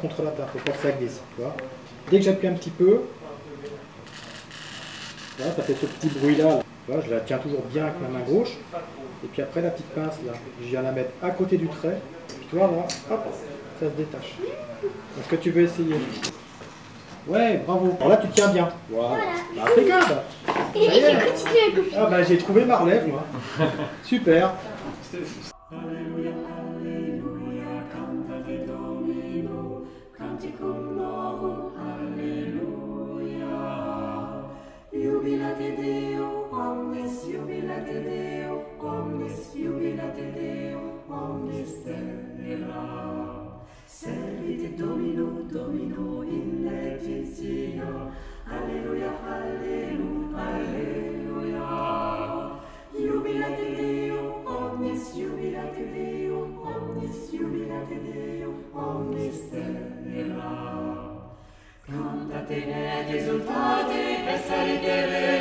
contre la tarte pour pas que ça glisse. Tu vois Dès que j'appuie un petit peu, voilà, ça fait ce petit bruit-là. Tu vois, je la tiens toujours bien avec ma main gauche. Et puis après, la petite pince, là, je viens la mettre à côté du trait. Puis tu vois, là, hop, ça se détache. Est-ce que tu veux essayer? Ouais, bravo. Alors là, tu tiens bien. Voilà. Bah, impeccable. Et j'ai continué à couper. Ah bah j'ai trouvé ma relève, moi. Super. jubilate Deo, omnes jubilate Deo, omnes jubilate Deo, omnes terra. Servite Domino, Domino in letizia. Alleluia, alleluia, alleluia. Jubilate Deo, omnes jubilate Deo, omnes jubilate Deo, omnes terra. Cantate ed esultate Say it again.